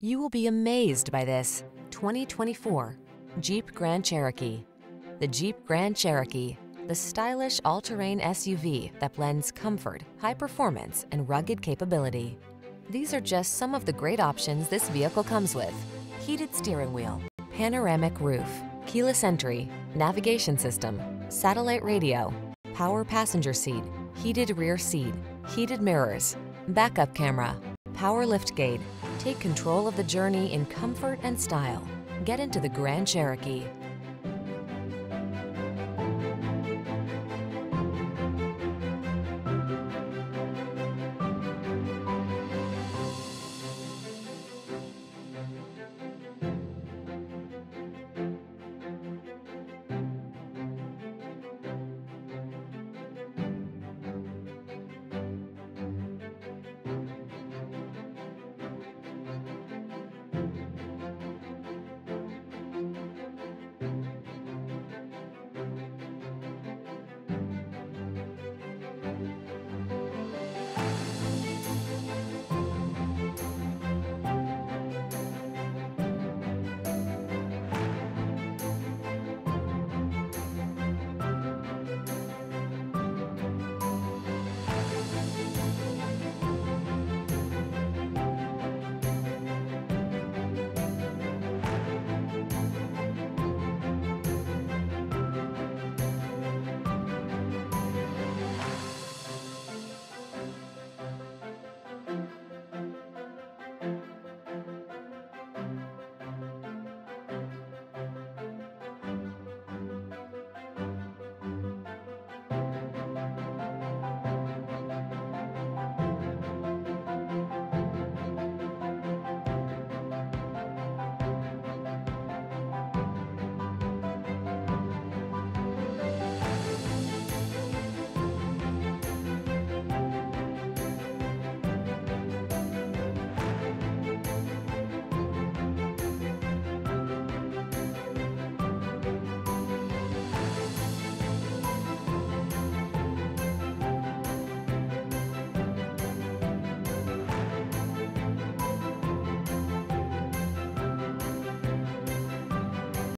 You will be amazed by this 2024 Jeep Grand Cherokee. The Jeep Grand Cherokee, the stylish all-terrain SUV that blends comfort, high performance, and rugged capability. These are just some of the great options this vehicle comes with. Heated steering wheel, panoramic roof, keyless entry, navigation system, satellite radio, power passenger seat, heated rear seat, heated mirrors, backup camera, power liftgate. Take control of the journey in comfort and style. Get into the Grand Cherokee.